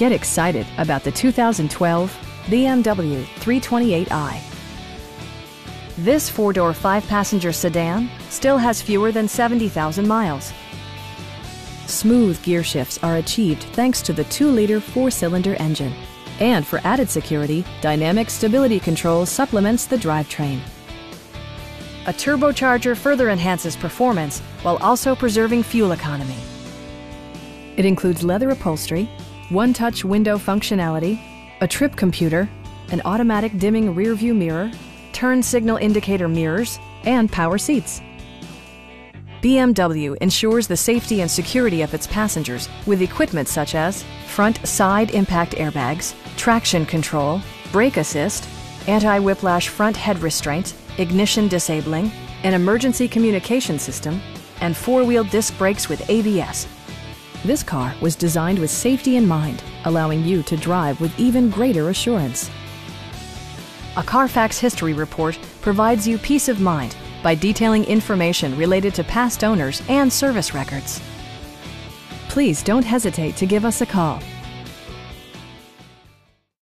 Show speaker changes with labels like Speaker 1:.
Speaker 1: Get excited about the 2012 BMW 328i. This four-door, five-passenger sedan still has fewer than 70,000 miles. Smooth gear shifts are achieved thanks to the 2-liter four-cylinder engine. And for added security, Dynamic Stability Control supplements the drivetrain. A turbocharger further enhances performance while also preserving fuel economy. It includes leather upholstery, one-touch window functionality, a trip computer, an automatic dimming rearview mirror, turn signal indicator mirrors, and power seats. BMW ensures the safety and security of its passengers with equipment such as front side impact airbags, traction control, brake assist, anti-whiplash front head restraint, ignition disabling, an emergency communication system, and four-wheel disc brakes with ABS. This car was designed with safety in mind, allowing you to drive with even greater assurance. A Carfax history report provides you peace of mind by detailing information related to past owners and service records. Please don't hesitate to give us a call